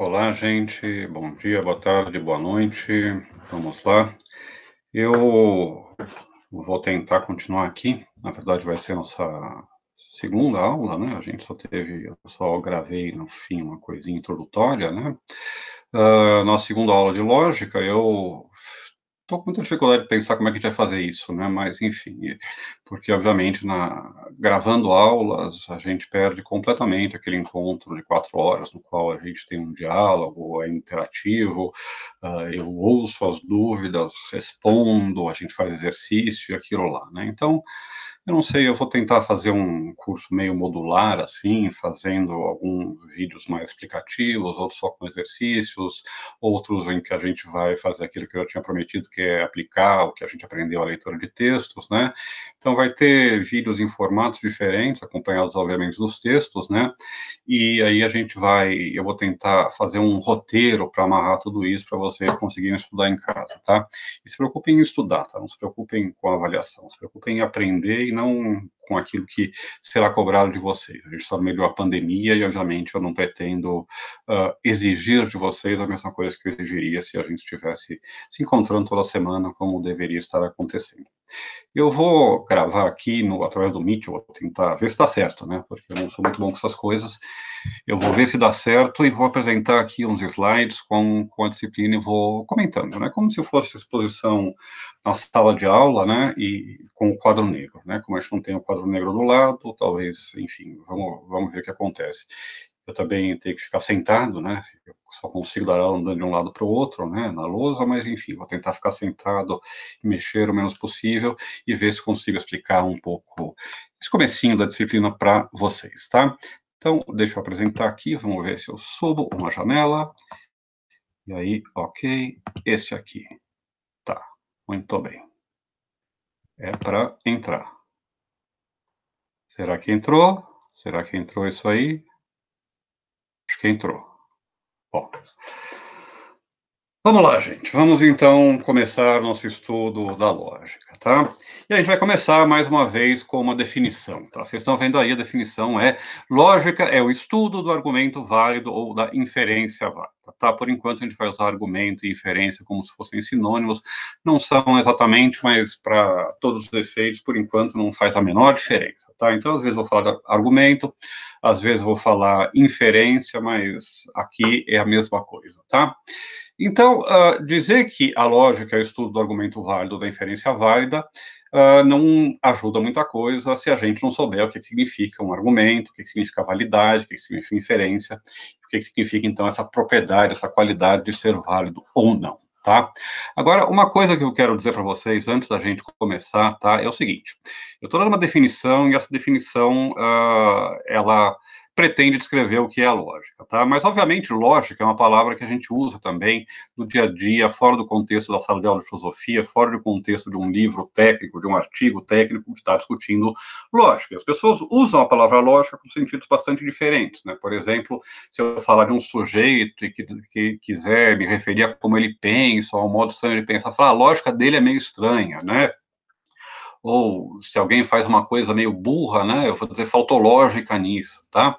Olá, gente. Bom dia, boa tarde, boa noite. Vamos lá. Eu vou tentar continuar aqui. Na verdade, vai ser nossa segunda aula, né? A gente só teve, eu só gravei no fim uma coisinha introdutória, né? Uh, segunda aula de lógica, eu Estou com muita dificuldade de pensar como é que a gente vai fazer isso, né? Mas, enfim, porque, obviamente, na, gravando aulas, a gente perde completamente aquele encontro de quatro horas, no qual a gente tem um diálogo, é interativo, uh, eu ouço as dúvidas, respondo, a gente faz exercício e aquilo lá, né? Então, eu não sei, eu vou tentar fazer um curso meio modular, assim, fazendo alguns vídeos mais explicativos, outros só com exercícios, outros em que a gente vai fazer aquilo que eu tinha prometido, que é aplicar o que a gente aprendeu a leitura de textos, né? Então, vai ter vídeos em formatos diferentes, acompanhados, obviamente, dos textos, né? E aí a gente vai, eu vou tentar fazer um roteiro para amarrar tudo isso para vocês conseguirem estudar em casa, tá? E se preocupem em estudar, tá? Não se preocupem com a avaliação, se preocupem em aprender e não com aquilo que será cobrado de vocês. A gente meio de uma pandemia e, obviamente, eu não pretendo uh, exigir de vocês a mesma coisa que eu exigiria se a gente estivesse se encontrando toda semana, como deveria estar acontecendo. Eu vou gravar aqui no, através do Meet, vou tentar ver se está certo, né? Porque eu não sou muito bom com essas coisas. Eu vou ver se dá certo e vou apresentar aqui uns slides com, com a disciplina e vou comentando, né? Como se fosse exposição na sala de aula, né? E com o quadro negro, né? Como a gente não tem o quadro negro do lado, talvez, enfim, vamos, vamos ver o que acontece. Eu também tenho que ficar sentado, né? Eu só consigo dar aula andando de um lado para o outro, né? Na lousa, mas enfim, vou tentar ficar sentado e mexer o menos possível e ver se consigo explicar um pouco esse comecinho da disciplina para vocês, tá? Então, deixa eu apresentar aqui, vamos ver se eu subo uma janela. E aí, ok, esse aqui. Tá, muito bem. É para entrar. Será que entrou? Será que entrou isso aí? Acho que entrou. Bom. Vamos lá, gente. Vamos então começar nosso estudo da lógica, tá? E a gente vai começar mais uma vez com uma definição, tá? Vocês estão vendo aí a definição é lógica é o estudo do argumento válido ou da inferência válida, tá? Por enquanto a gente vai usar argumento e inferência como se fossem sinônimos, não são exatamente, mas para todos os efeitos, por enquanto não faz a menor diferença, tá? Então às vezes vou falar argumento, às vezes vou falar inferência, mas aqui é a mesma coisa, tá? Então, uh, dizer que a lógica é o estudo do argumento válido da inferência válida uh, não ajuda muita coisa se a gente não souber o que significa um argumento, o que significa validade, o que significa inferência, o que significa, então, essa propriedade, essa qualidade de ser válido ou não. Tá? Agora, uma coisa que eu quero dizer para vocês antes da gente começar, tá, é o seguinte: eu estou dando uma definição e essa definição, uh, ela pretende descrever o que é a lógica, tá? Mas, obviamente, lógica é uma palavra que a gente usa também no dia a dia, fora do contexto da sala de aula de filosofia, fora do contexto de um livro técnico, de um artigo técnico que está discutindo lógica. As pessoas usam a palavra lógica com sentidos bastante diferentes, né? Por exemplo, se eu falar de um sujeito e que, que quiser me referir a como ele pensa, ao modo estranho de pensar, falar, a lógica dele é meio estranha, né? Ou se alguém faz uma coisa meio burra, né, eu vou dizer faltológica nisso, tá?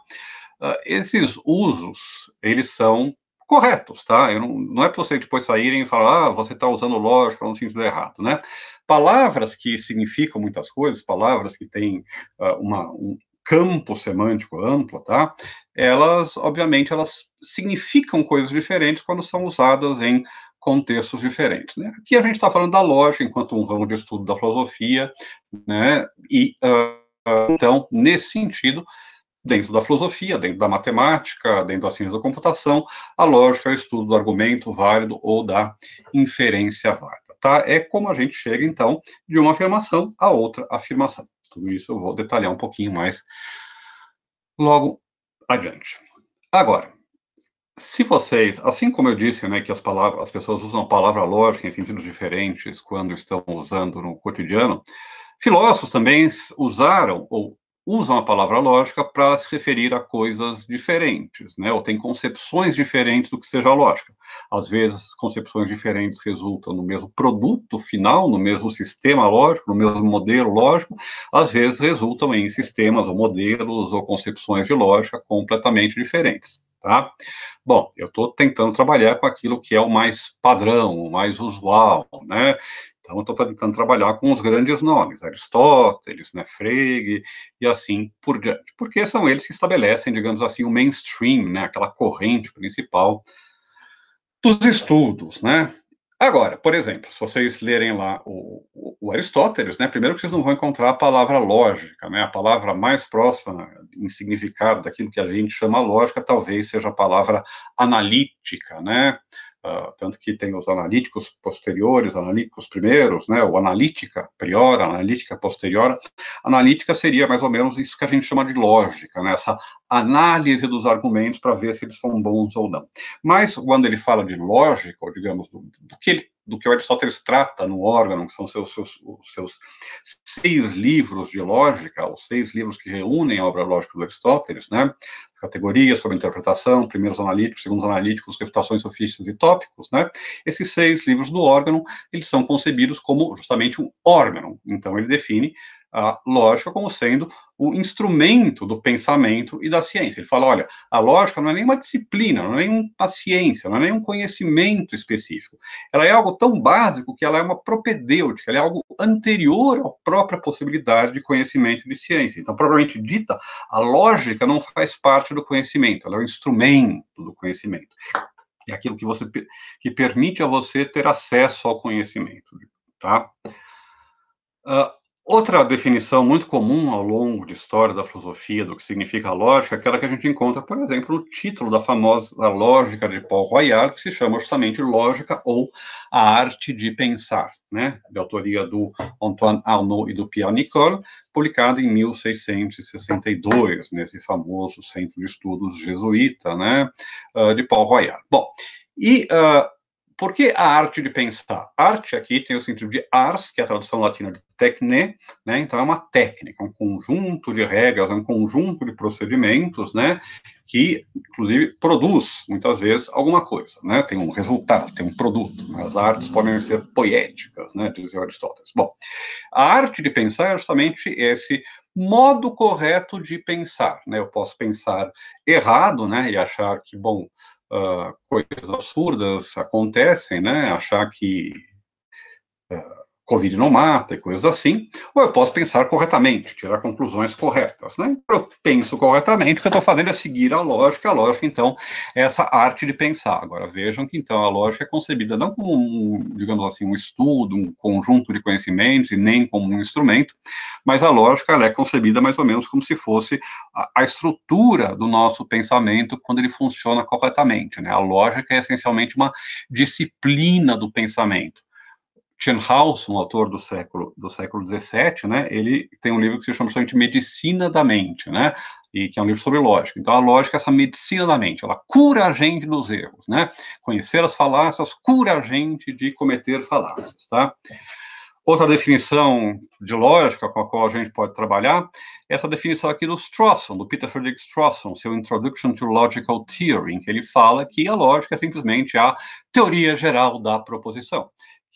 Uh, esses usos, eles são corretos, tá? Eu não, não é para você depois saírem e falar, ah, você está usando lógica no sentido errado, né? Palavras que significam muitas coisas, palavras que têm uh, uma, um campo semântico amplo, tá? Elas, obviamente, elas significam coisas diferentes quando são usadas em contextos diferentes. Né? Aqui a gente está falando da lógica enquanto um ramo de estudo da filosofia, né? e uh, então, nesse sentido, dentro da filosofia, dentro da matemática, dentro da ciência da computação, a lógica é o estudo do argumento válido ou da inferência válida. Tá? É como a gente chega, então, de uma afirmação a outra afirmação. Tudo isso eu vou detalhar um pouquinho mais logo adiante. Agora, se vocês, assim como eu disse, né, que as palavras, as pessoas usam a palavra lógica em sentidos diferentes quando estão usando no cotidiano, filósofos também usaram ou usam a palavra lógica para se referir a coisas diferentes, né? Ou tem concepções diferentes do que seja lógica. Às vezes, concepções diferentes resultam no mesmo produto final, no mesmo sistema lógico, no mesmo modelo lógico. Às vezes, resultam em sistemas ou modelos ou concepções de lógica completamente diferentes. Tá? Bom, eu estou tentando trabalhar com aquilo que é o mais padrão, o mais usual, né? Então, estou tentando trabalhar com os grandes nomes, Aristóteles, né, Frege, e assim por diante, porque são eles que estabelecem, digamos assim, o mainstream, né, aquela corrente principal dos estudos, né? Agora, por exemplo, se vocês lerem lá o, o, o, Aristóteles, né, primeiro que vocês não vão encontrar a palavra lógica, né, a palavra mais próxima em significado daquilo que a gente chama lógica, talvez seja a palavra analítica, né, Uh, tanto que tem os analíticos posteriores, analíticos primeiros, né, o analítica prior, analítica posterior. Analítica seria mais ou menos isso que a gente chama de lógica, né, essa análise dos argumentos para ver se eles são bons ou não. Mas quando ele fala de lógica, ou digamos, do, do que ele do que Aristóteles trata no órgão, que são seus, seus, seus seis livros de lógica, os seis livros que reúnem a obra lógica do Aristóteles, né? Categorias sobre interpretação, primeiros analíticos, segundos analíticos, refutações, sofistas e tópicos, né? Esses seis livros do órgão, eles são concebidos como justamente um órgão. Então, ele define a lógica como sendo o instrumento do pensamento e da ciência. Ele fala, olha, a lógica não é nenhuma disciplina, não é nenhuma ciência, não é nenhum conhecimento específico. Ela é algo tão básico que ela é uma propedêutica, ela é algo anterior à própria possibilidade de conhecimento e de ciência. Então, propriamente dita, a lógica não faz parte do conhecimento, ela é o instrumento do conhecimento. É aquilo que você que permite a você ter acesso ao conhecimento, tá? Uh, Outra definição muito comum ao longo de história da filosofia do que significa lógica é aquela que a gente encontra, por exemplo, no título da famosa Lógica de Paul Royal, que se chama justamente Lógica ou a Arte de Pensar, né, de autoria do Antoine Arnaud e do Pierre Nicole, publicado em 1662, nesse famoso centro de estudos jesuíta, né, ah, de Paul Royal. Bom, e uh, por que a arte de pensar? Arte aqui tem o sentido de ars, que é a tradução latina de techne, né? Então é uma técnica, um conjunto de regras, um conjunto de procedimentos, né? Que, inclusive, produz, muitas vezes, alguma coisa, né? Tem um resultado, tem um produto. As artes podem ser poéticas, né? Dizia Aristóteles. Bom, a arte de pensar é justamente esse modo correto de pensar, né? Eu posso pensar errado, né? E achar que, bom, uh, coisas absurdas acontecem, né? Achar que uh, Covid não mata e coisas assim, ou eu posso pensar corretamente, tirar conclusões corretas, né? Eu penso corretamente, o que eu estou fazendo é seguir a lógica, a lógica, então, é essa arte de pensar. Agora, vejam que, então, a lógica é concebida não como, um, digamos assim, um estudo, um conjunto de conhecimentos, e nem como um instrumento, mas a lógica, é concebida mais ou menos como se fosse a, a estrutura do nosso pensamento quando ele funciona corretamente, né? A lógica é, essencialmente, uma disciplina do pensamento House, um autor do século do século 17, né, ele tem um livro que se chama justamente Medicina da Mente, né, e que é um livro sobre lógica. Então a lógica é essa medicina da mente, ela cura a gente dos erros, né? Conhecer as falácias cura a gente de cometer falácias, tá? Outra definição de lógica com a qual a gente pode trabalhar é essa definição aqui do Strawson, do Peter Friedrich Strawson, seu Introduction to Logical Theory, em que ele fala que a lógica é simplesmente a teoria geral da proposição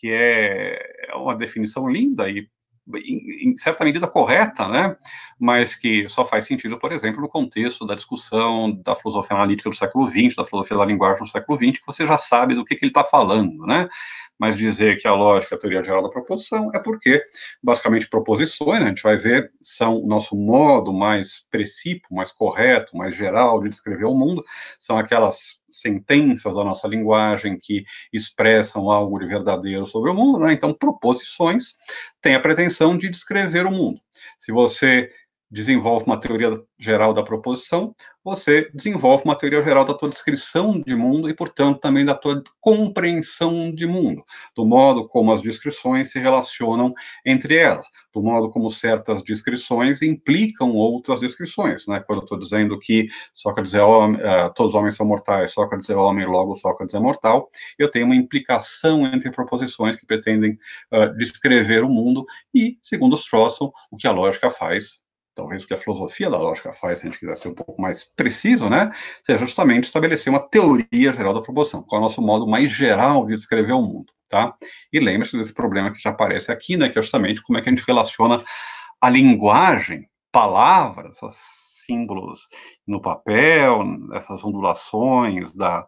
que é, é uma definição linda e em, certa medida correta, né? Mas que só faz sentido, por exemplo, no contexto da discussão da filosofia analítica do século XX, da filosofia da linguagem do século XX, que você já sabe do que, que ele está falando, né? Mas dizer que a lógica a teoria geral da proposição é porque, basicamente, proposições, né, a gente vai ver, são o nosso modo mais preciso, mais correto, mais geral de descrever o mundo, são aquelas sentenças da nossa linguagem que expressam algo de verdadeiro sobre o mundo, né? Então, proposições têm a pretensão de descrever o mundo. Se você desenvolve uma teoria geral da proposição, você desenvolve uma teoria geral da tua descrição de mundo e, portanto, também da tua compreensão de mundo, do modo como as descrições se relacionam entre elas, do modo como certas descrições implicam outras descrições, né? Quando eu estou dizendo que Sócrates é homem, uh, todos os homens são mortais, Sócrates é homem, logo Sócrates é mortal, eu tenho uma implicação entre proposições que pretendem uh, descrever o mundo e, segundo Strawson, o que a lógica faz talvez o que a filosofia da lógica faz, se a gente quiser ser um pouco mais preciso, né, seja justamente estabelecer uma teoria geral da proposição, qual é o nosso modo mais geral de descrever o mundo, tá? E lembre-se desse problema que já aparece aqui, né, que é justamente como é que a gente relaciona a linguagem, palavras, as símbolos no papel, essas ondulações da,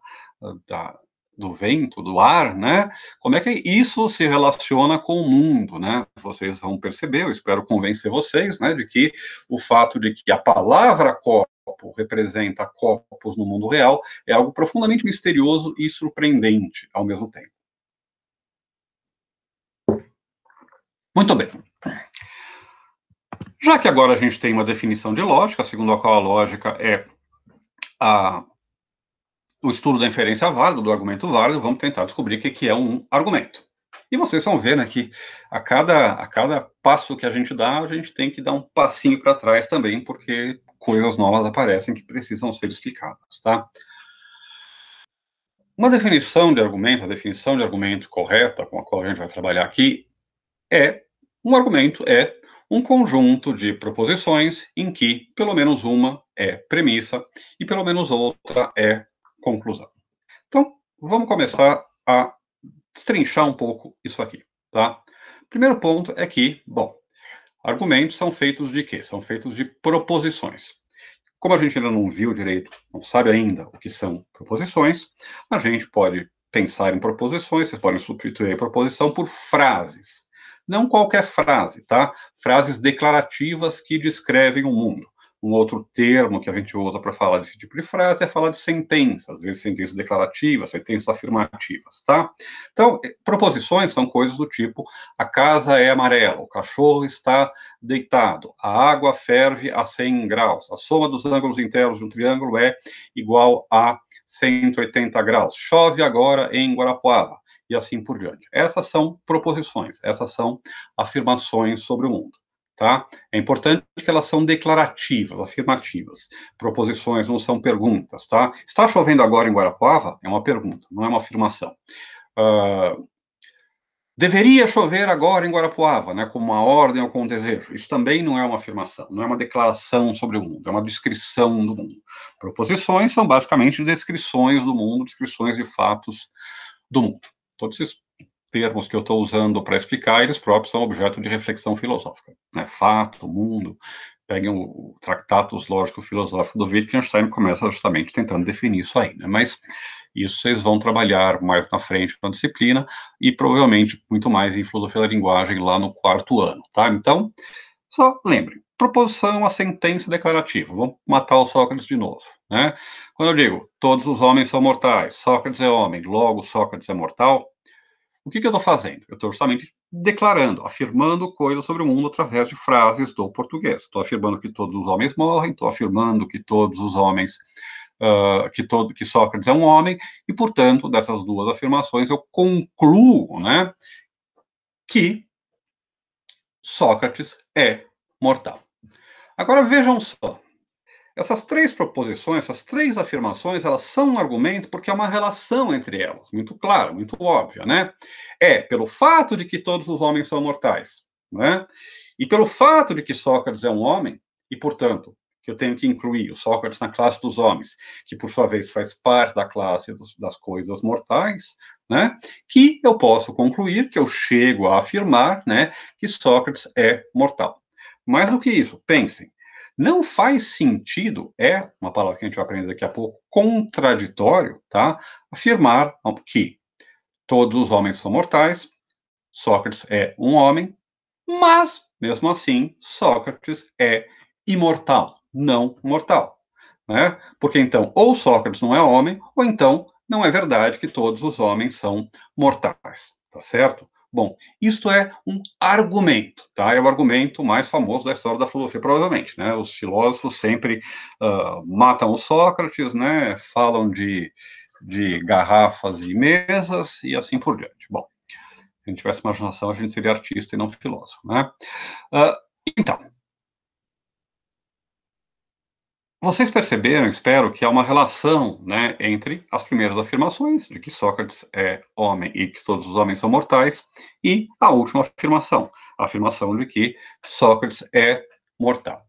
da, do vento, do ar, né? Como é que isso se relaciona com o mundo, né? Vocês vão perceber, eu espero convencer vocês, né, de que o fato de que a palavra copo representa copos no mundo real é algo profundamente misterioso e surpreendente ao mesmo tempo. Muito bem. Já que agora a gente tem uma definição de lógica, segundo a qual a lógica é a o estudo da inferência válida, do argumento válido, vamos tentar descobrir o que é um argumento. E vocês vão ver né, que a cada, a cada passo que a gente dá, a gente tem que dar um passinho para trás também, porque coisas novas aparecem que precisam ser explicadas, tá? Uma definição de argumento, a definição de argumento correta com a qual a gente vai trabalhar aqui, é um argumento é um conjunto de proposições em que pelo menos uma é premissa e pelo menos outra é conclusão. Então, vamos começar a destrinchar um pouco isso aqui, tá? Primeiro ponto é que, bom, argumentos são feitos de quê? São feitos de proposições. Como a gente ainda não viu direito, não sabe ainda o que são proposições, a gente pode pensar em proposições, vocês podem substituir a proposição por frases. Não qualquer frase, tá? Frases declarativas que descrevem o mundo. Um outro termo que a gente usa para falar desse tipo de frase é falar de sentença, às vezes sentenças declarativas, sentenças afirmativas, tá? Então, eh, proposições são coisas do tipo: a casa é amarela, o cachorro está deitado, a água ferve a 100 graus, a soma dos ângulos internos de um triângulo é igual a 180 graus, chove agora em Guarapuava, e assim por diante. Essas são proposições, essas são afirmações sobre o mundo tá? É importante que elas são declarativas, afirmativas. Proposições não são perguntas, tá? Está chovendo agora em Guarapuava? É uma pergunta, não é uma afirmação. Uh, deveria chover agora em Guarapuava, né? Como uma ordem ou com um desejo. Isso também não é uma afirmação, não é uma declaração sobre o mundo, é uma descrição do mundo. Proposições são basicamente descrições do mundo, descrições de fatos do mundo. Todos esses termos que eu estou usando para explicar, eles próprios são objeto de reflexão filosófica. Né? Fato, mundo, peguem o, Tratatus Lógico-Filosófico do Wittgenstein começa justamente tentando definir isso aí, né? Mas isso vocês vão trabalhar mais na frente na disciplina e provavelmente muito mais em filosofia da linguagem lá no quarto ano, tá? Então, só lembrem, proposição uma sentença declarativa. Vamos matar o Sócrates de novo, né? Quando eu digo, todos os homens são mortais, Sócrates é homem, logo Sócrates é mortal, o que, que eu estou fazendo? Eu estou justamente declarando, afirmando coisas sobre o mundo através de frases do português. Estou afirmando que todos os homens morrem, estou afirmando que todos os homens, uh, que, todo, que Sócrates é um homem, e, portanto, dessas duas afirmações, eu concluo né, que Sócrates é mortal. Agora vejam só, essas três proposições, essas três afirmações, elas são um argumento porque há uma relação entre elas, muito clara, muito óbvia, né? É pelo fato de que todos os homens são mortais, né? E pelo fato de que Sócrates é um homem, e portanto, que eu tenho que incluir o Sócrates na classe dos homens, que por sua vez faz parte da classe dos, das coisas mortais, né? Que eu posso concluir que eu chego a afirmar, né, que Sócrates é mortal. Mais do que isso, pensem, não faz sentido, é uma palavra que a gente vai aprender daqui a pouco, contraditório, tá? Afirmar que todos os homens são mortais, Sócrates é um homem, mas, mesmo assim, Sócrates é imortal, não mortal. Né? Porque então, ou Sócrates não é homem, ou então não é verdade que todos os homens são mortais, tá certo? Bom, isto é um argumento, tá? É o argumento mais famoso da história da filosofia, provavelmente, né? Os filósofos sempre uh, matam o Sócrates, né? Falam de, de garrafas e mesas e assim por diante. Bom, se a gente tivesse imaginação, a gente seria artista e não filósofo, né? Uh, então, Vocês perceberam, espero, que há uma relação né, entre as primeiras afirmações, de que Sócrates é homem e que todos os homens são mortais, e a última afirmação, a afirmação de que Sócrates é mortal.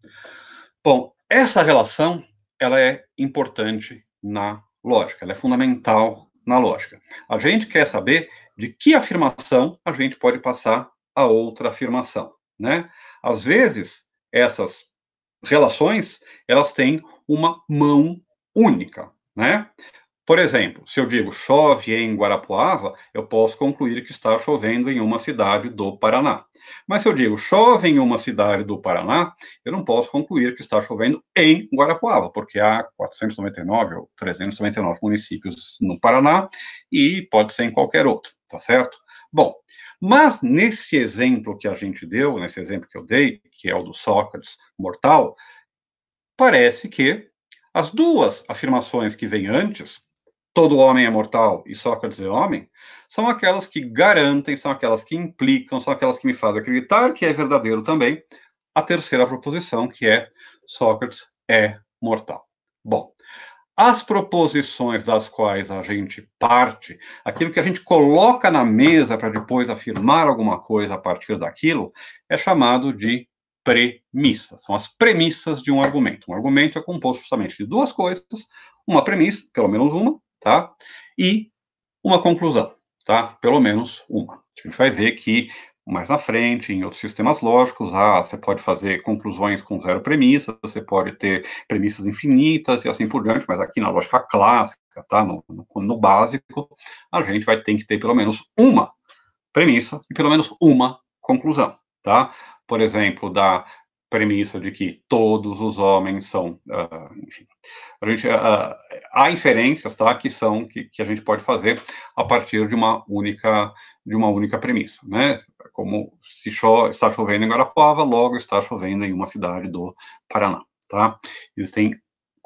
Bom, essa relação ela é importante na lógica, ela é fundamental na lógica. A gente quer saber de que afirmação a gente pode passar a outra afirmação, né? Às vezes, essas relações, elas têm uma mão única, né? Por exemplo, se eu digo chove em Guarapuava, eu posso concluir que está chovendo em uma cidade do Paraná. Mas se eu digo chove em uma cidade do Paraná, eu não posso concluir que está chovendo em Guarapuava, porque há 499 ou 399 municípios no Paraná e pode ser em qualquer outro, tá certo? Bom, mas nesse exemplo que a gente deu, nesse exemplo que eu dei, que é o do Sócrates mortal, parece que as duas afirmações que vêm antes, todo homem é mortal e Sócrates é homem, são aquelas que garantem, são aquelas que implicam, são aquelas que me fazem acreditar que é verdadeiro também a terceira proposição, que é Sócrates é mortal. Bom, as proposições das quais a gente parte, aquilo que a gente coloca na mesa para depois afirmar alguma coisa a partir daquilo, é chamado de premissas. São as premissas de um argumento. Um argumento é composto justamente de duas coisas, uma premissa, pelo menos uma, tá? E uma conclusão, tá? Pelo menos uma. A gente vai ver que mais na frente, em outros sistemas lógicos, ah, você pode fazer conclusões com zero premissas, você pode ter premissas infinitas e assim por diante, mas aqui na lógica clássica, tá? No, no, no básico, a gente vai ter que ter pelo menos uma premissa e pelo menos uma conclusão, tá? por exemplo, da premissa de que todos os homens são, uh, enfim, a gente, uh, há inferências, tá, que são que, que, a gente pode fazer a partir de uma única de uma única premissa, né? Como se cho está chovendo em Guarapuava, logo está chovendo em uma cidade do Paraná, tá? Existem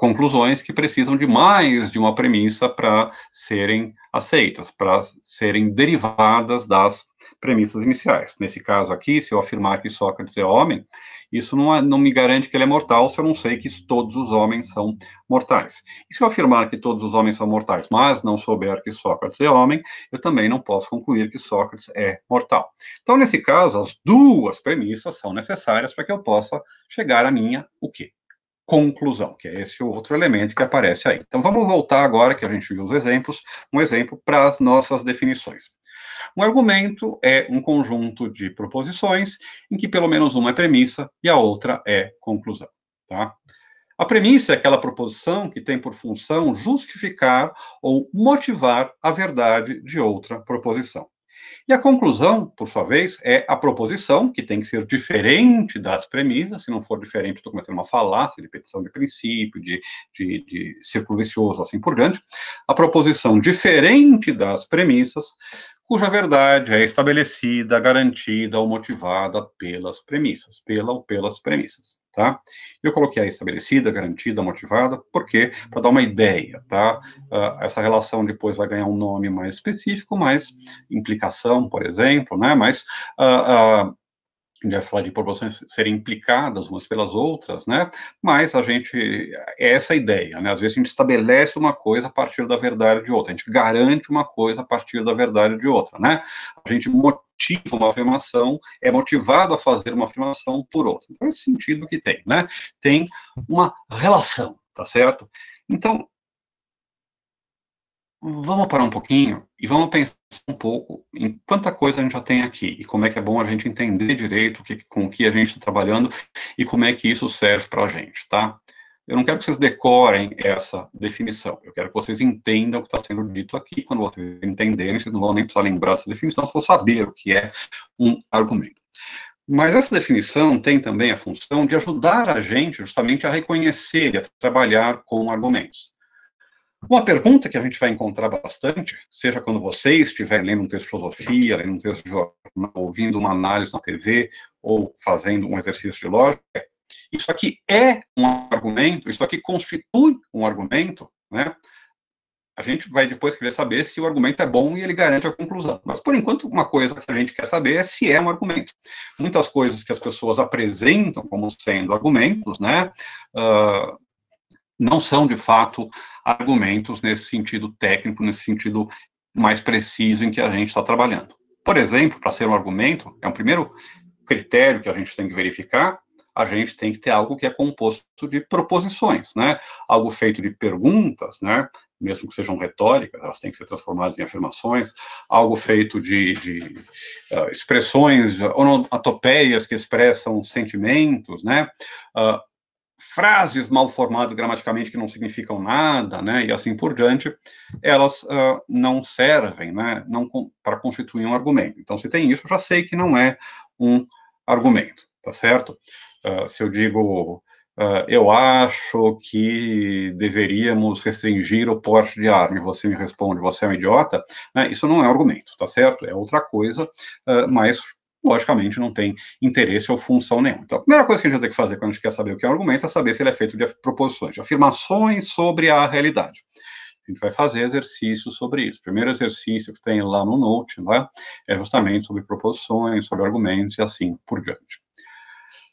conclusões que precisam de mais de uma premissa para serem aceitas, para serem derivadas das premissas iniciais. Nesse caso aqui, se eu afirmar que Sócrates é homem, isso não, é, não me garante que ele é mortal se eu não sei que todos os homens são mortais. E se eu afirmar que todos os homens são mortais, mas não souber que Sócrates é homem, eu também não posso concluir que Sócrates é mortal. Então, nesse caso, as duas premissas são necessárias para que eu possa chegar à minha, o quê? Conclusão, que é esse outro elemento que aparece aí. Então vamos voltar agora que a gente viu os exemplos, um exemplo para as nossas definições. Um argumento é um conjunto de proposições em que pelo menos uma é premissa e a outra é conclusão, tá? A premissa é aquela proposição que tem por função justificar ou motivar a verdade de outra proposição. E a conclusão, por sua vez, é a proposição, que tem que ser diferente das premissas, se não for diferente, estou cometendo uma falácia de petição de princípio, de, de, de círculo vicioso, assim por diante. A proposição diferente das premissas, cuja verdade é estabelecida, garantida ou motivada pelas premissas, pela ou pelas premissas, tá? Eu coloquei a estabelecida, garantida, motivada, porque para dar uma ideia, tá? Uh, essa relação depois vai ganhar um nome mais específico, mais implicação, por exemplo, né? Mas uh, uh, vai falar de proporções serem implicadas umas pelas outras, né? Mas a gente, é essa ideia, né? Às vezes a gente estabelece uma coisa a partir da verdade de outra, a gente garante uma coisa a partir da verdade de outra, né? A gente motiva uma afirmação, é motivado a fazer uma afirmação por outra. Então, esse sentido que tem, né? Tem uma relação, tá certo? Então, vamos parar um pouquinho e vamos pensar um pouco em quanta coisa a gente já tem aqui e como é que é bom a gente entender direito que, com o que a gente está trabalhando e como é que isso serve para a gente, tá? Eu não quero que vocês decorem essa definição, eu quero que vocês entendam o que está sendo dito aqui. Quando vocês entenderem, vocês não vão nem precisar lembrar essa definição, se for saber o que é um argumento. Mas essa definição tem também a função de ajudar a gente justamente a reconhecer e a trabalhar com argumentos. Uma pergunta que a gente vai encontrar bastante, seja quando você estiver lendo um texto de filosofia, lendo um texto de jornal, ouvindo uma análise na TV ou fazendo um exercício de lógica, isso aqui é um argumento? Isso aqui constitui um argumento? Né? A gente vai depois querer saber se o argumento é bom e ele garante a conclusão. Mas, por enquanto, uma coisa que a gente quer saber é se é um argumento. Muitas coisas que as pessoas apresentam como sendo argumentos, né, uh, não são, de fato, argumentos nesse sentido técnico, nesse sentido mais preciso em que a gente está trabalhando. Por exemplo, para ser um argumento, é um primeiro critério que a gente tem que verificar, a gente tem que ter algo que é composto de proposições, né? Algo feito de perguntas, né? Mesmo que sejam retóricas, elas têm que ser transformadas em afirmações. Algo feito de, de uh, expressões, onomatopeias que expressam sentimentos, né? Uh, frases mal formadas gramaticalmente que não significam nada, né, e assim por diante, elas uh, não servem, né, não para constituir um argumento. Então, se tem isso, já sei que não é um argumento, tá certo? Uh, se eu digo, uh, eu acho que deveríamos restringir o porte de arma, e você me responde, você é um idiota, né, isso não é argumento, tá certo? É outra coisa, mas logicamente não tem interesse ou função nenhuma. Então, a primeira coisa que a gente ter que fazer quando a gente quer saber o que é um argumento é saber se ele é feito de proposições, de afirmações sobre a realidade. A gente vai fazer exercícios sobre isso. O primeiro exercício que tem lá no Note né, é justamente sobre proposições, sobre argumentos e assim por diante.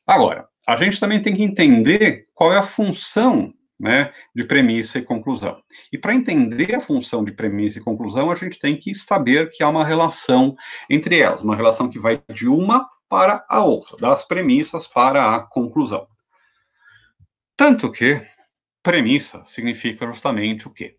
Agora, a gente também tem que entender qual é a função né, de premissa e conclusão. E para entender a função de premissa e conclusão, a gente tem que saber que há uma relação entre elas, uma relação que vai de uma para a outra, das premissas para a conclusão. Tanto que premissa significa justamente o quê?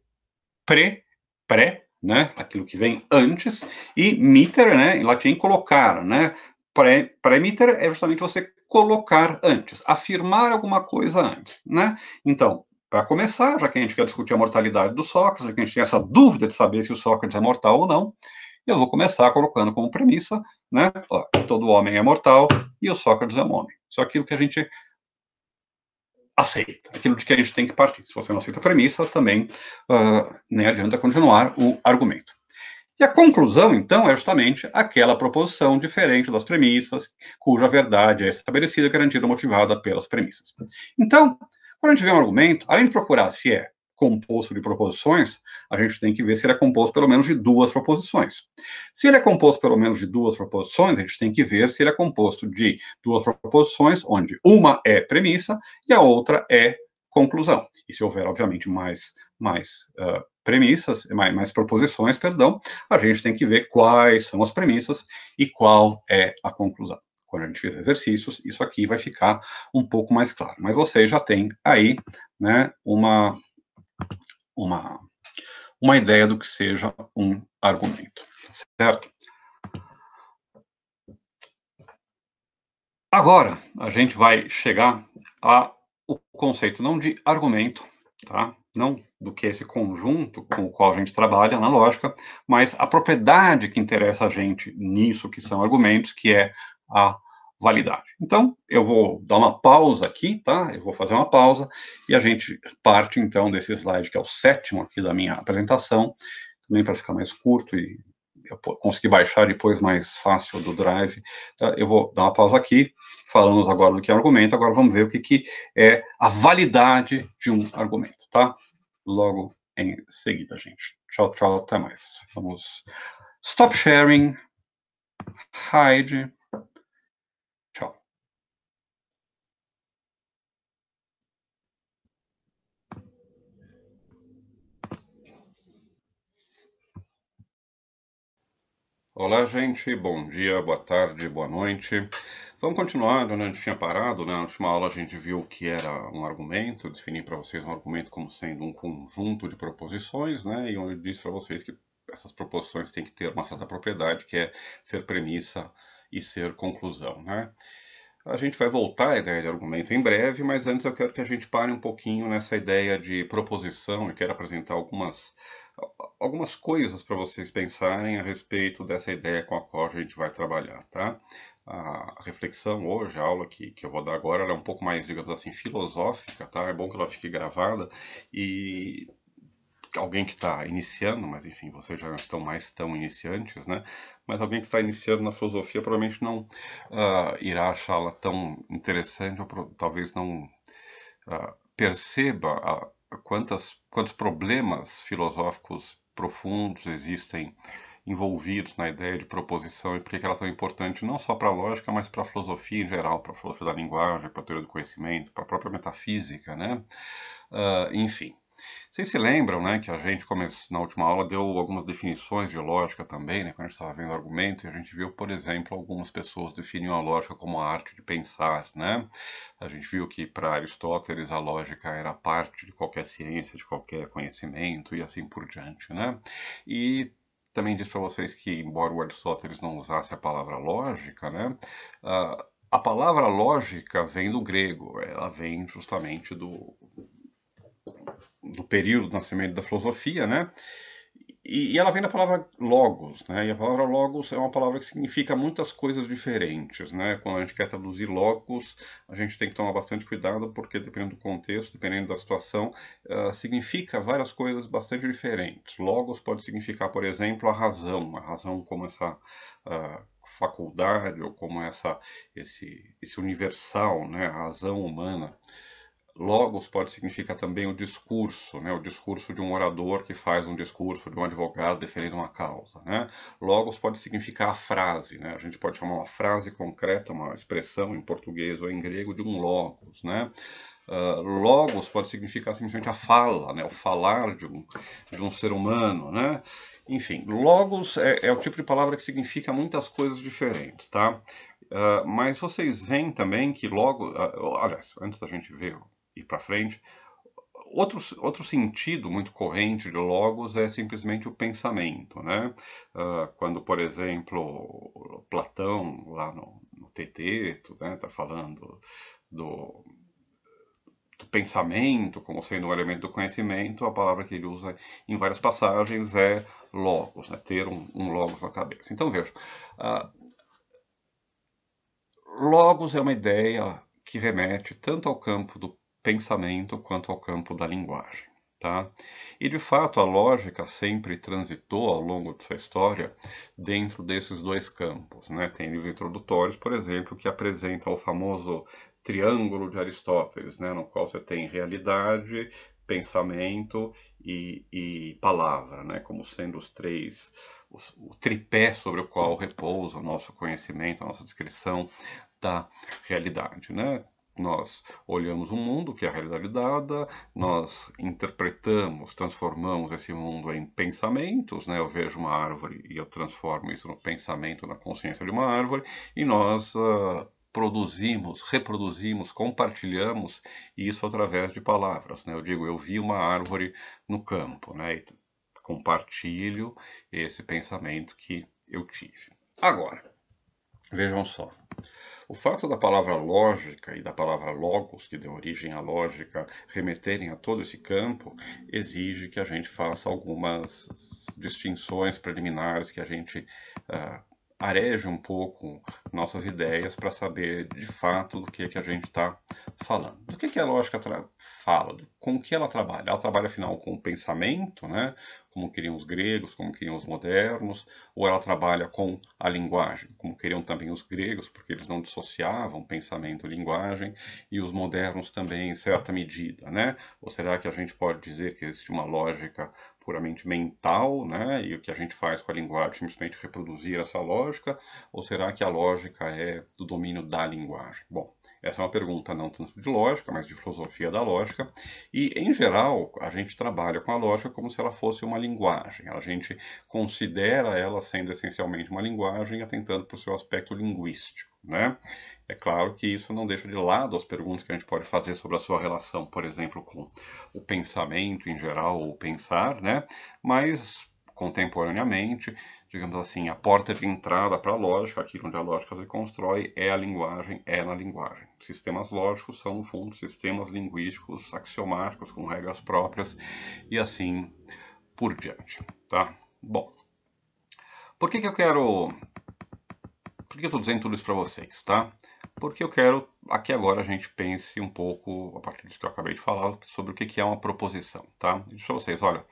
Pre, pré, né, aquilo que vem antes, e miter, né, em latim, colocar, né, pré, pré-miter é justamente você colocar antes, afirmar alguma coisa antes, né? Então, para começar, já que a gente quer discutir a mortalidade do Sócrates, já que a gente tem essa dúvida de saber se o Sócrates é mortal ou não, eu vou começar colocando como premissa, né, ó, todo homem é mortal e o Sócrates é um homem. Isso é aquilo que a gente aceita, aquilo de que a gente tem que partir. Se você não aceita a premissa, também uh, nem adianta continuar o argumento. E a conclusão, então, é justamente aquela proposição diferente das premissas, cuja verdade é estabelecida, garantida motivada pelas premissas. Então, quando a gente vê um argumento, além de procurar se é composto de proposições, a gente tem que ver se ele é composto pelo menos de duas proposições. Se ele é composto pelo menos de duas proposições, a gente tem que ver se ele é composto de duas proposições, onde uma é premissa e a outra é conclusão. E se houver, obviamente, mais, mais uh, premissas, mais, mais proposições, perdão, a gente tem que ver quais são as premissas e qual é a conclusão quando a gente fizer exercícios, isso aqui vai ficar um pouco mais claro. Mas vocês já têm aí, né, uma, uma, uma ideia do que seja um argumento, certo? Agora, a gente vai chegar ao conceito não de argumento, tá? Não do que esse conjunto com o qual a gente trabalha na lógica, mas a propriedade que interessa a gente nisso, que são argumentos, que é a validade. Então, eu vou dar uma pausa aqui, tá? Eu vou fazer uma pausa e a gente parte então desse slide que é o sétimo aqui da minha apresentação, também para ficar mais curto e eu conseguir baixar depois mais fácil do Drive. Tá? Eu vou dar uma pausa aqui, falamos agora do que é argumento, agora vamos ver o que, que é a validade de um argumento, tá? Logo em seguida, gente. Tchau, tchau, até mais. Vamos stop sharing, hide, Olá, gente. Bom dia, boa tarde, boa noite. Vamos continuar onde a gente tinha parado. Né? Na última aula a gente viu o que era um argumento, defini para vocês um argumento como sendo um conjunto de proposições, né? E onde eu disse para vocês que essas proposições têm que ter uma certa propriedade, que é ser premissa e ser conclusão, né? A gente vai voltar à ideia de argumento em breve, mas antes eu quero que a gente pare um pouquinho nessa ideia de proposição e quero apresentar algumas algumas coisas para vocês pensarem a respeito dessa ideia com a qual a gente vai trabalhar, tá? A reflexão hoje, a aula que, que eu vou dar agora, é um pouco mais, digamos assim, filosófica, tá? É bom que ela fique gravada e alguém que está iniciando, mas enfim, vocês já estão mais tão iniciantes, né? Mas alguém que está iniciando na filosofia provavelmente não uh, irá achá-la tão interessante ou talvez não uh, perceba a, quantas, quantos problemas filosóficos profundos existem envolvidos na ideia de proposição e por que ela é tão importante não só para a lógica, mas para a filosofia em geral, para a filosofia da linguagem, para a teoria do conhecimento, para a própria metafísica, né? Uh, enfim. Vocês se lembram, né, que a gente na última aula deu algumas definições de lógica também, né, quando a gente estava vendo argumento, e a gente viu, por exemplo, algumas pessoas definiam a lógica como a arte de pensar, né? A gente viu que para Aristóteles a lógica era parte de qualquer ciência, de qualquer conhecimento e assim por diante, né? E também disse para vocês que, embora o Aristóteles não usasse a palavra lógica, né, a palavra lógica vem do grego, ela vem justamente do, do período do nascimento da filosofia, né? E, e, ela vem da palavra logos, né? E a palavra logos é uma palavra que significa muitas coisas diferentes, né? Quando a gente quer traduzir logos, a gente tem que tomar bastante cuidado, porque dependendo do contexto, dependendo da situação, uh, significa várias coisas bastante diferentes. Logos pode significar, por exemplo, a razão, a razão como essa uh, faculdade ou como essa esse esse universal, né? A razão humana. Logos pode significar também o discurso, né? o discurso de um orador que faz um discurso de um advogado defendendo uma causa. Né? Logos pode significar a frase, né? a gente pode chamar uma frase concreta, uma expressão em português ou em grego de um logos. Né? Uh, logos pode significar simplesmente a fala, né? o falar de um, de um ser humano. Né? Enfim, logos é, é o tipo de palavra que significa muitas coisas diferentes. Tá? Uh, mas vocês veem também que logo, uh, aliás, antes da gente ver ir para frente. Outro, outro sentido muito corrente de logos é simplesmente o pensamento, né? Uh, quando, por exemplo, Platão, lá no, no Teteto, está né, tá falando do, do pensamento como sendo um elemento do conhecimento, a palavra que ele usa em várias passagens é logos, né? ter um, um logos na cabeça. Então veja, uh, logos é uma ideia que remete tanto ao campo do pensamento quanto ao campo da linguagem. Tá? E de fato a lógica sempre transitou ao longo de sua história dentro desses dois campos. Né? Tem livros introdutórios, por exemplo, que apresentam o famoso triângulo de Aristóteles, né? no qual você tem realidade, pensamento e, e palavra, né? como sendo os três, o tripé sobre o qual repousa o nosso conhecimento, a nossa descrição da realidade. Né? Nós olhamos o mundo, que é a realidade dada, nós interpretamos, transformamos esse mundo em pensamentos, né? Eu vejo uma árvore e eu transformo isso no pensamento, na consciência de uma árvore, e nós uh, produzimos, reproduzimos, compartilhamos isso através de palavras, né? Eu digo, eu vi uma árvore no campo, né? E compartilho esse pensamento que eu tive. Agora, vejam só. O fato da palavra lógica e da palavra logos, que deu origem à lógica, remeterem a todo esse campo, exige que a gente faça algumas distinções preliminares, que a gente uh, areje um pouco nossas ideias para saber de fato do que, que a gente está falando. Do que, que a lógica fala, com o que ela trabalha. Ela trabalha, afinal, com o pensamento, né? Como queriam os gregos, como queriam os modernos, ou ela trabalha com a linguagem, como queriam também os gregos, porque eles não dissociavam pensamento e linguagem, e os modernos também em certa medida, né? Ou será que a gente pode dizer que existe uma lógica puramente mental, né? E o que a gente faz com a linguagem é simplesmente reproduzir essa lógica, ou será que a lógica é do domínio da linguagem? Bom, essa é uma pergunta não tanto de lógica, mas de filosofia da lógica. E, em geral, a gente trabalha com a lógica como se ela fosse uma linguagem. A gente considera ela sendo essencialmente uma linguagem, atentando para o seu aspecto linguístico. Né? É claro que isso não deixa de lado as perguntas que a gente pode fazer sobre a sua relação, por exemplo, com o pensamento em geral, ou pensar, né? mas contemporaneamente digamos assim, a porta de entrada para a lógica, aquilo onde a lógica se constrói, é a linguagem, é na linguagem. Sistemas lógicos são, no fundo, sistemas linguísticos axiomáticos, com regras próprias, e assim por diante, tá? Bom, por que que eu quero... Por que eu estou dizendo tudo isso para vocês, tá? Porque eu quero, aqui agora, a gente pense um pouco, a partir disso que eu acabei de falar, sobre o que que é uma proposição, tá? Eu disse para vocês, olha...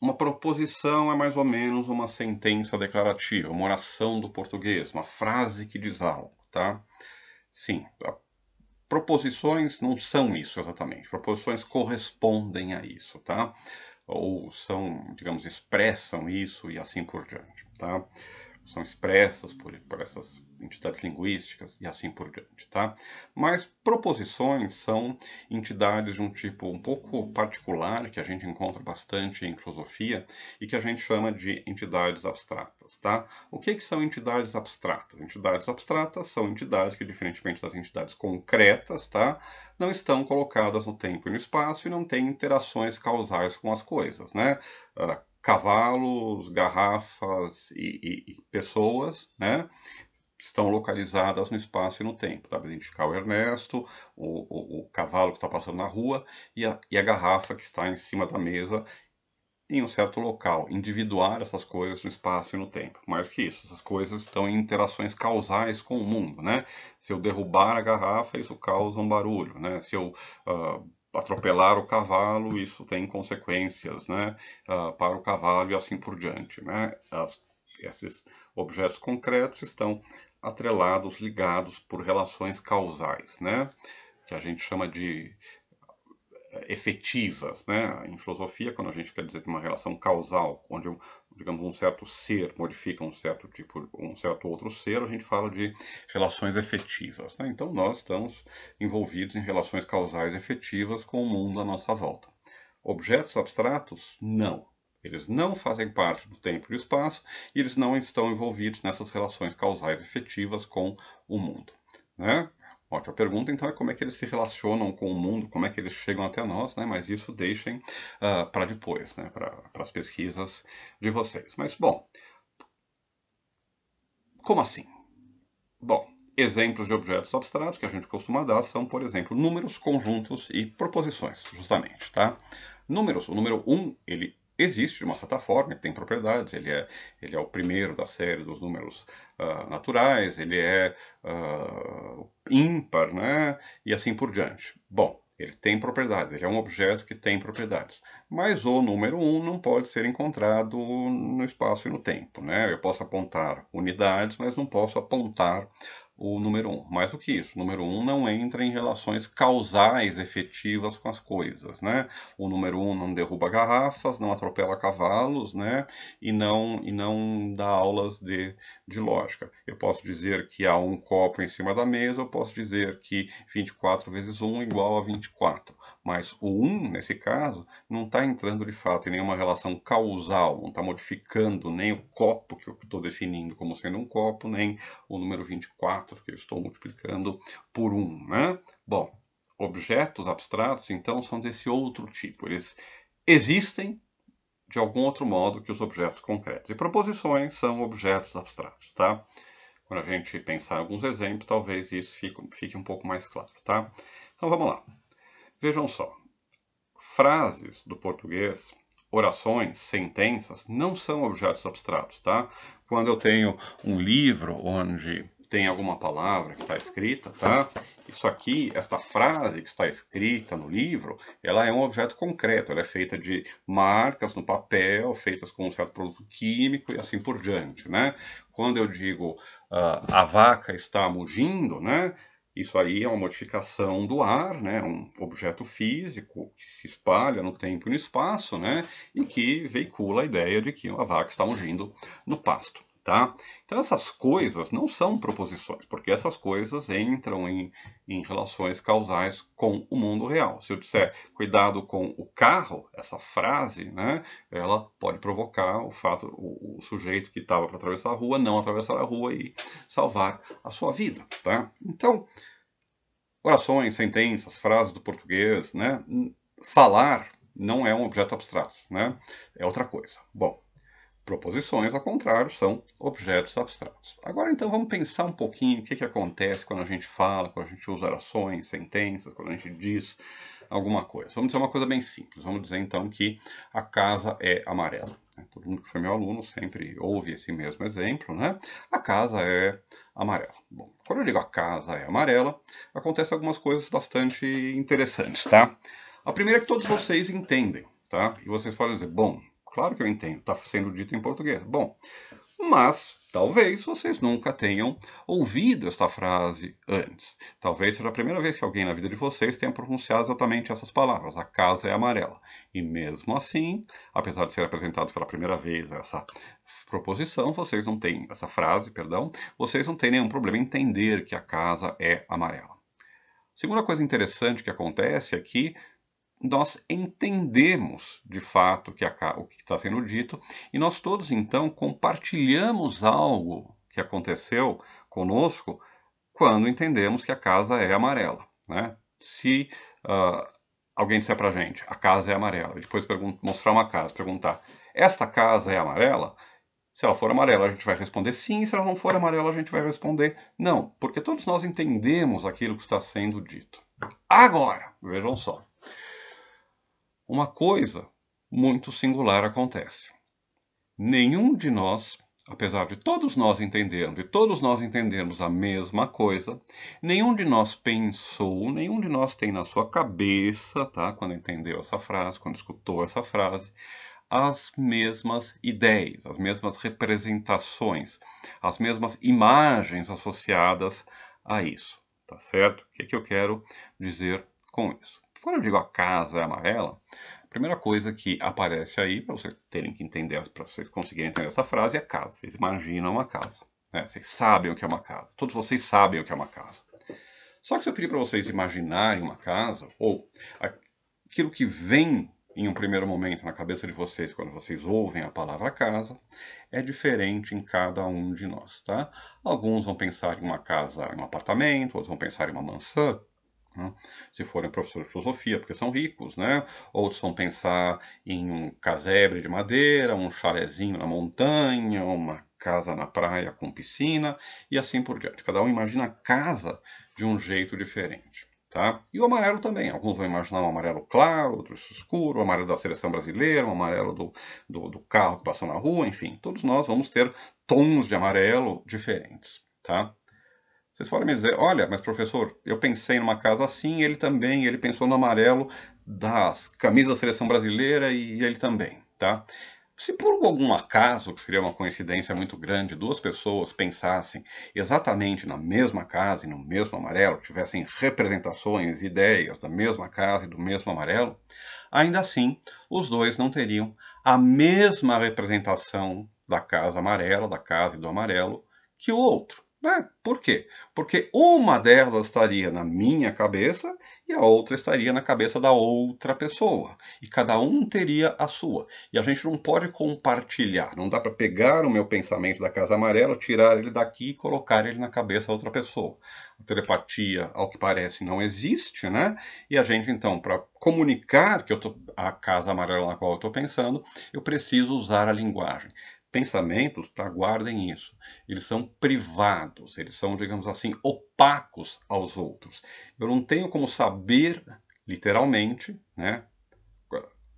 Uma proposição é mais ou menos uma sentença declarativa, uma oração do português, uma frase que diz algo, tá? Sim, proposições não são isso exatamente. Proposições correspondem a isso, tá? Ou são, digamos, expressam isso e assim por diante, tá? São expressas por, por essas entidades linguísticas e assim por diante, tá? Mas proposições são entidades de um tipo um pouco particular que a gente encontra bastante em filosofia e que a gente chama de entidades abstratas, tá? O que, que são entidades abstratas? Entidades abstratas são entidades que, diferentemente das entidades concretas, tá? Não estão colocadas no tempo e no espaço e não têm interações causais com as coisas, né? Uh, cavalos, garrafas e, e, e pessoas, né? Estão localizadas no espaço e no tempo. Dá para identificar o Ernesto, o, o, o cavalo que está passando na rua e a, e a garrafa que está em cima da mesa em um certo local, individuar essas coisas no espaço e no tempo. Mais que isso, essas coisas estão em interações causais com o mundo, né? Se eu derrubar a garrafa, isso causa um barulho, né? Se eu uh, atropelar o cavalo, isso tem consequências, né? Uh, para o cavalo e assim por diante, né? As, esses objetos concretos estão atrelados, ligados por relações causais, né? Que a gente chama de efetivas, né? Em filosofia, quando a gente quer dizer uma relação causal, onde digamos um certo ser modifica um certo tipo, um certo outro ser, a gente fala de relações efetivas. Né? Então nós estamos envolvidos em relações causais efetivas com o mundo à nossa volta. Objetos abstratos, não. Eles não fazem parte do tempo e espaço e eles não estão envolvidos nessas relações causais efetivas com o mundo. Né? Ótima pergunta, então, é como é que eles se relacionam com o mundo, como é que eles chegam até nós, né? Mas isso deixem uh, ah, para depois, né? Para as pesquisas de vocês. Mas, bom, como assim? Bom, exemplos de objetos abstratos que a gente costuma dar são, por exemplo, números, conjuntos e proposições, justamente, tá? Números, o número 1, um, ele existe de uma certa forma, ele tem propriedades, ele é, ele é o primeiro da série dos números uh, naturais, ele é uh, ímpar, né? E assim por diante. Bom, ele tem propriedades, ele é um objeto que tem propriedades. Mas o número 1 um não pode ser encontrado no espaço e no tempo, né? Eu posso apontar unidades, mas não posso apontar o número 1. Um. Mais do que isso, o número 1 um não entra em relações causais efetivas com as coisas, né? O número 1 um não derruba garrafas, não atropela cavalos, né? E não, e não dá aulas de, de lógica. Eu posso dizer que há um copo em cima da mesa, eu posso dizer que 24 vezes 1 é igual a 24. Mas o 1, nesse caso, não está entrando de fato em nenhuma relação causal, não está modificando nem o copo que eu estou definindo como sendo um copo, nem o número 24 que eu estou multiplicando por 1, né? Bom, objetos abstratos, então, são desse outro tipo. Eles existem de algum outro modo que os objetos concretos. E proposições são objetos abstratos, tá? Quando a gente pensar em alguns exemplos, talvez isso fique, fique um pouco mais claro, tá? Então, vamos lá. Vejam só. Frases do português orações, sentenças, não são objetos abstratos, tá? Quando eu tenho um livro onde tem alguma palavra que está escrita, tá? Isso aqui, esta frase que está escrita no livro, ela é um objeto concreto, ela é feita de marcas no papel, feitas com um certo produto químico e assim por diante, né? Quando eu digo uh, a vaca está mugindo, né? Isso aí é uma modificação do ar, né? um objeto físico que se espalha no tempo e no espaço, né? E que veicula a ideia de que a vaca está mugindo no pasto. Tá? Então essas coisas não são proposições, porque essas coisas entram em, em relações causais com o mundo real. Se eu disser cuidado com o carro, essa frase, né, ela pode provocar o fato, o, o sujeito que estava para atravessar a rua não atravessar a rua e salvar a sua vida. Tá? Então, orações, sentenças, frases do português, né, falar não é um objeto abstrato, né? É outra coisa. Bom, Proposições, ao contrário, são objetos abstratos. Agora, então, vamos pensar um pouquinho o que, que acontece quando a gente fala, quando a gente usa orações, sentenças, quando a gente diz alguma coisa. Vamos dizer uma coisa bem simples. Vamos dizer, então, que a casa é amarela. Todo mundo que foi meu aluno sempre ouve esse mesmo exemplo, né? A casa é amarela. Bom, quando eu digo a casa é amarela, acontecem algumas coisas bastante interessantes, tá? A primeira é que todos vocês entendem, tá? E vocês podem dizer, bom, Claro que eu entendo, está sendo dito em português. Bom, mas talvez vocês nunca tenham ouvido esta frase antes. Talvez seja a primeira vez que alguém na vida de vocês tenha pronunciado exatamente essas palavras. A casa é amarela. E mesmo assim, apesar de ser apresentado pela primeira vez essa proposição, vocês não têm essa frase, perdão, vocês não têm nenhum problema em entender que a casa é amarela. Segunda coisa interessante que acontece é que nós entendemos de fato o que está sendo dito e nós todos então compartilhamos algo que aconteceu conosco quando entendemos que a casa é amarela. Né? Se uh, alguém disser para a gente a casa é amarela, e depois mostrar uma casa, perguntar esta casa é amarela, Se ela for amarela, a gente vai responder sim, se ela não for amarela, a gente vai responder não, porque todos nós entendemos aquilo que está sendo dito. Agora, vejam só. Uma coisa muito singular acontece. Nenhum de nós, apesar de todos nós entendermos e todos nós entendermos a mesma coisa, nenhum de nós pensou, nenhum de nós tem na sua cabeça, tá, quando entendeu essa frase, quando escutou essa frase, as mesmas ideias, as mesmas representações, as mesmas imagens associadas a isso, tá certo? O que, é que eu quero dizer com isso? Quando eu digo a casa é amarela, a primeira coisa que aparece aí, para vocês terem que entender, para vocês conseguirem entender essa frase, é casa. Vocês imaginam uma casa. Né? Vocês sabem o que é uma casa. Todos vocês sabem o que é uma casa. Só que se eu pedir para vocês imaginarem uma casa, ou aquilo que vem em um primeiro momento na cabeça de vocês, quando vocês ouvem a palavra casa, é diferente em cada um de nós, tá? Alguns vão pensar em uma casa, em um apartamento, outros vão pensar em uma mansão? Se forem professores de filosofia, porque são ricos, né? Outros vão pensar em um casebre de madeira, um chalezinho na montanha, uma casa na praia com piscina e assim por diante. Cada um imagina a casa de um jeito diferente. Tá? E o amarelo também. Alguns vão imaginar um amarelo claro, outros escuro, o amarelo da seleção brasileira, o amarelo do, do, do, carro que passou na rua, enfim. Todos nós vamos ter tons de amarelo diferentes. Tá? Vocês podem me dizer, olha, mas professor, eu pensei numa casa assim, ele também, ele pensou no amarelo das camisas da seleção brasileira e ele também, tá? Se por algum acaso, que seria uma coincidência muito grande, duas pessoas pensassem exatamente na mesma casa e no mesmo amarelo, tivessem representações, ideias da mesma casa e do mesmo amarelo, ainda assim os dois não teriam a mesma representação da casa amarela, da casa e do amarelo, que o outro. Né? Por quê? Porque uma delas estaria na minha cabeça e a outra estaria na cabeça da outra pessoa. E cada um teria a sua. E a gente não pode compartilhar. Não dá para pegar o meu pensamento da casa amarela, tirar ele daqui e colocar ele na cabeça da outra pessoa. A telepatia, ao que parece, não existe, né? E a gente, então, para comunicar que eu tô, a casa amarela na qual eu estou pensando, eu preciso usar a linguagem pensamentos, tá? guardem isso, eles são privados, eles são, digamos assim, opacos aos outros. Eu não tenho como saber, literalmente, né,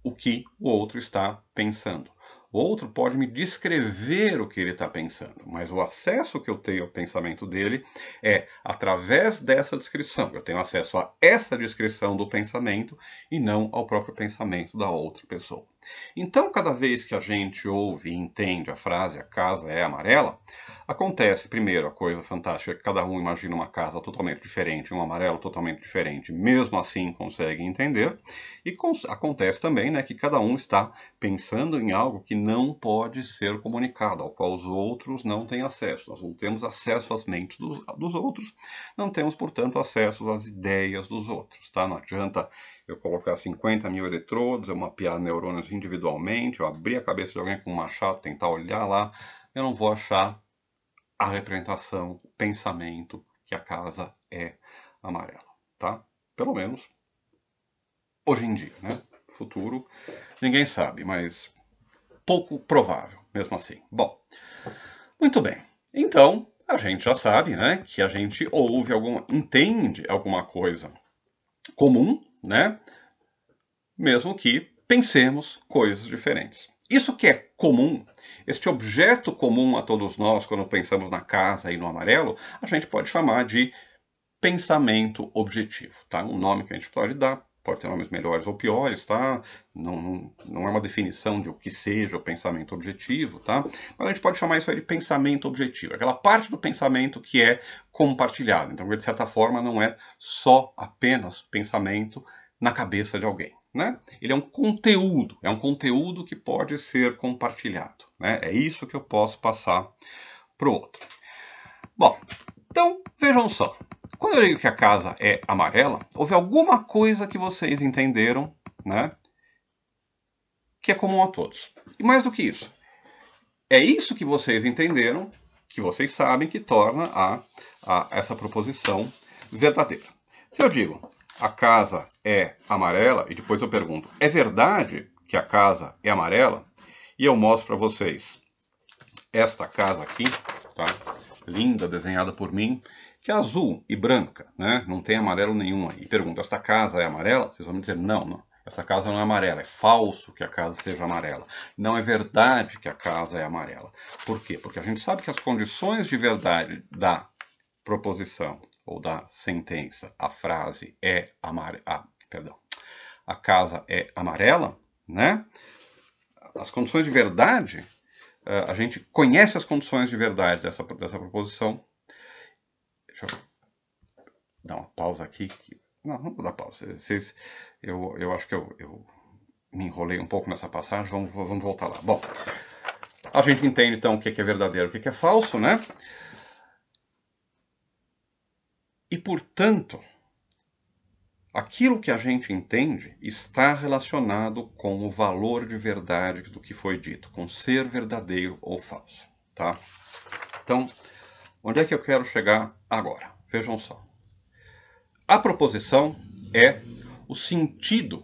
o que o outro está pensando. O outro pode me descrever o que ele está pensando, mas o acesso que eu tenho ao pensamento dele é através dessa descrição. Eu tenho acesso a essa descrição do pensamento e não ao próprio pensamento da outra pessoa. Então, cada vez que a gente ouve e entende a frase a casa é amarela, acontece, primeiro, a coisa fantástica, que cada um imagina uma casa totalmente diferente, um amarelo totalmente diferente, mesmo assim consegue entender, e acontece também né, que cada um está pensando em algo que não pode ser comunicado, ao qual os outros não têm acesso. Nós não temos acesso às mentes dos, dos outros, não temos, portanto, acesso às ideias dos outros. Tá? Não adianta eu colocar 50 mil eletrodos, eu mapear neurônios individualmente, eu abrir a cabeça de alguém com um machado, tentar olhar lá, eu não vou achar a representação, o pensamento que a casa é amarela, tá? Pelo menos hoje em dia, né? Futuro, ninguém sabe, mas pouco provável, mesmo assim. Bom, muito bem. Então, a gente já sabe, né, que a gente ouve alguma, entende alguma coisa comum né? Mesmo que pensemos coisas diferentes. Isso que é comum, este objeto comum a todos nós quando pensamos na casa e no amarelo, a gente pode chamar de pensamento objetivo, tá? Um nome que a gente pode dar, pode ter nomes melhores ou piores, tá? Não, não, é uma definição de o que seja o pensamento objetivo, tá? Mas a gente pode chamar isso aí de pensamento objetivo, aquela parte do pensamento que é compartilhada. Então, de certa forma, não é só apenas pensamento na cabeça de alguém. Né? Ele é um conteúdo, é um conteúdo que pode ser compartilhado. Né? É isso que eu posso passar para o outro. Bom, então vejam só. Quando eu digo que a casa é amarela, houve alguma coisa que vocês entenderam, né? Que é comum a todos. E mais do que isso, é isso que vocês entenderam, que vocês sabem que torna a, a essa proposição verdadeira. Se eu digo a casa é amarela, e depois eu pergunto, é verdade que a casa é amarela? E eu mostro para vocês esta casa aqui, tá? Linda, desenhada por mim, que é azul e branca, né? Não tem amarelo nenhum aí. Pergunta, esta casa é amarela? Vocês vão me dizer, não, não. Essa casa não é amarela, é falso que a casa seja amarela. Não é verdade que a casa é amarela. Por quê? Porque a gente sabe que as condições de verdade da proposição ou da sentença, a frase é amarela, ah, perdão, a casa é amarela, né? As condições de verdade, eh, a gente conhece as condições de verdade dessa, dessa proposição. Dar uma pausa aqui. Não, não vou dar pausa. Vocês, eu, eu acho que eu, eu me enrolei um pouco nessa passagem, vamos, vamos voltar lá. Bom, a gente entende então o que é verdadeiro e o que é falso, né? E, portanto, aquilo que a gente entende está relacionado com o valor de verdade do que foi dito, com ser verdadeiro ou falso, tá? Então, onde é que eu quero chegar agora? Vejam só. A proposição é o sentido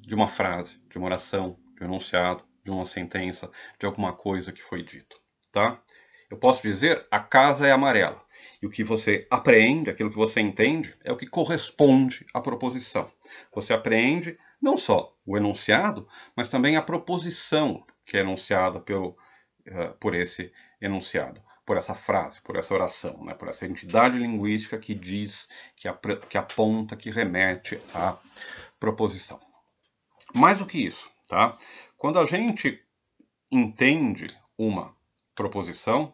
de uma frase, de uma oração, de um enunciado, de uma sentença, de alguma coisa que foi dito, tá? Eu posso dizer a casa é amarela. E o que você apreende, aquilo que você entende, é o que corresponde à proposição. Você apreende não só o enunciado, mas também a proposição que é enunciada pelo, uh, por esse enunciado, por essa frase, por essa oração, né? por essa entidade linguística que diz, que, que aponta, que remete à proposição. Mais do que isso, tá? Quando a gente entende uma proposição,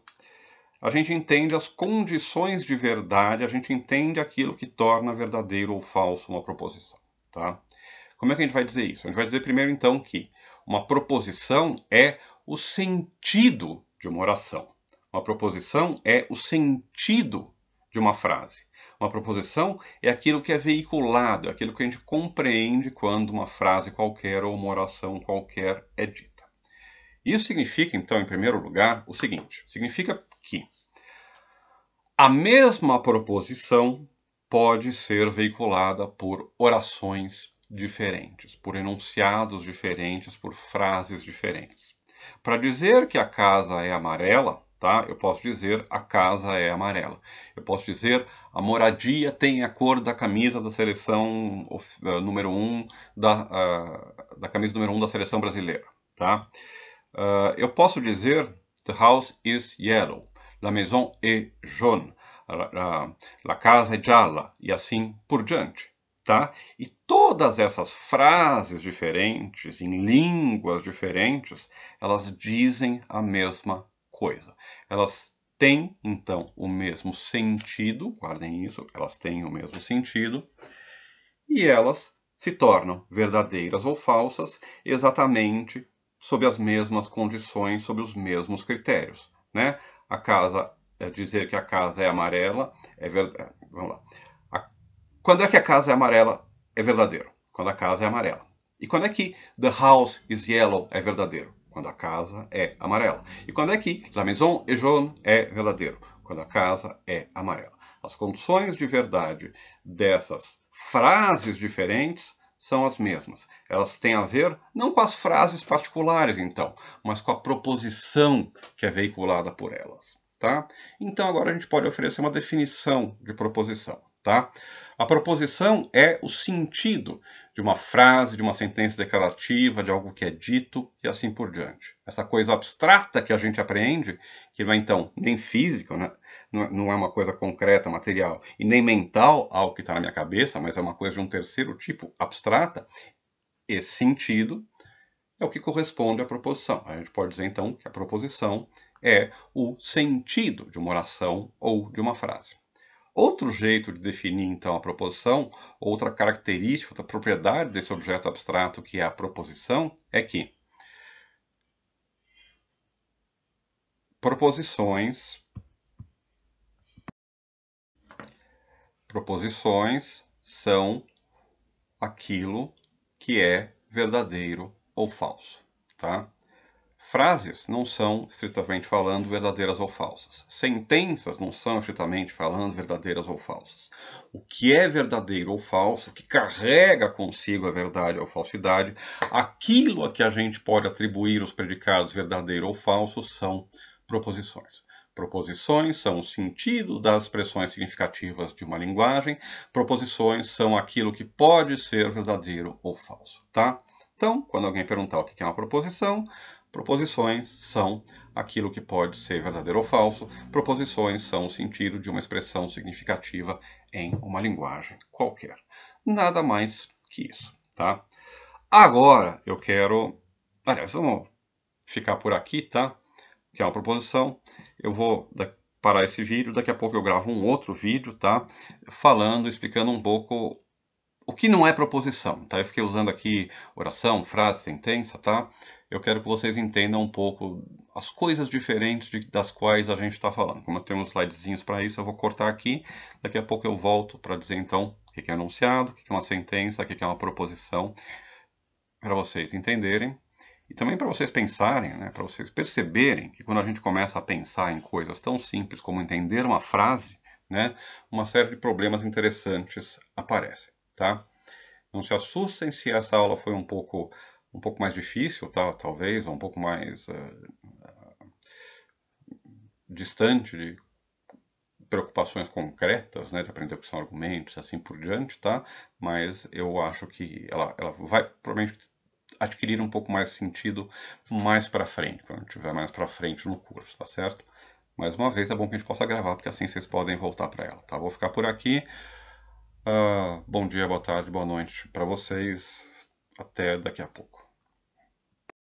a gente entende as condições de verdade, a gente entende aquilo que torna verdadeiro ou falso uma proposição, tá? Como é que a gente vai dizer isso? A gente vai dizer primeiro então que uma proposição é o sentido de uma oração. Uma proposição é o sentido de uma frase. Uma proposição é aquilo que é veiculado, é aquilo que a gente compreende quando uma frase qualquer ou uma oração qualquer é dita. Isso significa, então, em primeiro lugar, o seguinte: significa que a mesma proposição pode ser veiculada por orações diferentes, por enunciados diferentes, por frases diferentes. Para dizer que a casa é amarela, tá? Eu posso dizer a casa é amarela. Eu posso dizer a moradia tem a cor da camisa da seleção uh, número 1 um, da, uh, da camisa número 1 um da seleção brasileira, tá? Uh, eu posso dizer the house is yellow. La maison est jaune, la, la casa é gialla e assim por diante. Tá? E todas essas frases diferentes, em línguas diferentes, elas dizem a mesma coisa. Elas têm, então, o mesmo sentido, guardem isso, elas têm o mesmo sentido, e elas se tornam verdadeiras ou falsas exatamente sob as mesmas condições, sob os mesmos critérios. Né? a casa, é dizer que a casa é amarela, é verdade. É, vamos lá. A, quando é que a casa é amarela é verdadeiro? Quando a casa é amarela. E quando é que the house is yellow é verdadeiro? Quando a casa é amarela. E quando é que la maison est jaune é verdadeiro? Quando a casa é amarela. As condições de verdade dessas frases diferentes são as mesmas. Elas têm a ver não com as frases particulares, então, mas com a proposição que é veiculada por elas. Tá? Então agora a gente pode oferecer uma definição de proposição. Tá? A proposição é o sentido de uma frase, de uma sentença declarativa, de algo que é dito e assim por diante. Essa coisa abstrata que a gente aprende, que não é então nem física, né? não é uma coisa concreta, material, e nem mental, algo que está na minha cabeça, mas é uma coisa de um terceiro tipo, abstrata, esse sentido é o que corresponde à proposição. A gente pode dizer então que a proposição é o sentido de uma oração ou de uma frase. Outro jeito de definir então a proposição, outra característica, outra propriedade desse objeto abstrato que é a proposição, é que proposições proposições são aquilo que é verdadeiro ou falso, tá? Frases não são, estritamente falando, verdadeiras ou falsas. Sentenças não são, estritamente falando, verdadeiras ou falsas. O que é verdadeiro ou falso, o que carrega consigo a verdade ou falsidade, aquilo a que a gente pode atribuir os predicados verdadeiro ou falso são proposições. Proposições são o sentido das expressões significativas de uma linguagem. Proposições são aquilo que pode ser verdadeiro ou falso, tá? Então, quando alguém perguntar o que é uma proposição, Proposições são aquilo que pode ser verdadeiro ou falso. Proposições são o sentido de uma expressão significativa em uma linguagem qualquer. Nada mais que isso, tá? Agora eu quero... Aliás, vamos ficar por aqui, tá? Que é uma proposição. Eu vou parar esse vídeo, daqui a pouco eu gravo um outro vídeo, tá? Falando, explicando um pouco o que não é proposição, tá? Eu fiquei usando aqui oração, frase, sentença, tá? Eu quero que vocês entendam um pouco as coisas diferentes de, das quais a gente está falando. Como eu tenho uns slidezinhos para isso, eu vou cortar aqui. Daqui a pouco eu volto para dizer, então, o que é anunciado, o que é uma sentença, o que é uma proposição, para vocês entenderem. E também para vocês pensarem, né, para vocês perceberem que quando a gente começa a pensar em coisas tão simples como entender uma frase, né, uma série de problemas interessantes aparecem, tá? Não se assustem se essa aula foi um pouco um pouco mais difícil, tá? talvez, ou um pouco mais uh, distante de preocupações concretas, né, de aprender o que são argumentos, assim por diante, tá? Mas eu acho que ela, ela vai provavelmente adquirir um pouco mais sentido mais para frente, quando tiver mais para frente no curso, tá certo? Mais uma vez, é bom que a gente possa gravar, porque assim vocês podem voltar para ela, tá? Vou ficar por aqui. Uh, bom dia, boa tarde, boa noite para vocês. Até daqui a pouco.